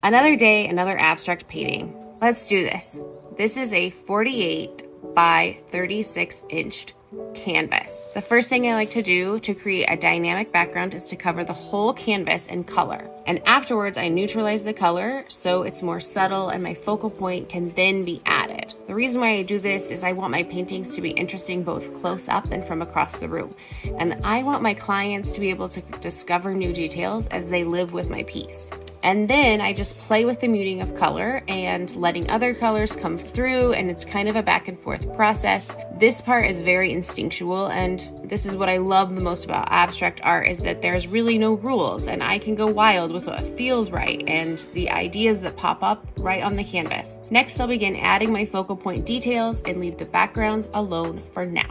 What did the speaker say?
Another day, another abstract painting. Let's do this. This is a 48 by 36 inch canvas. The first thing I like to do to create a dynamic background is to cover the whole canvas in color. And afterwards, I neutralize the color so it's more subtle and my focal point can then be added. The reason why I do this is I want my paintings to be interesting both close up and from across the room. And I want my clients to be able to discover new details as they live with my piece. And then I just play with the muting of color and letting other colors come through and it's kind of a back and forth process. This part is very instinctual and this is what I love the most about abstract art is that there's really no rules and I can go wild with what feels right and the ideas that pop up right on the canvas. Next, I'll begin adding my focal point details and leave the backgrounds alone for now.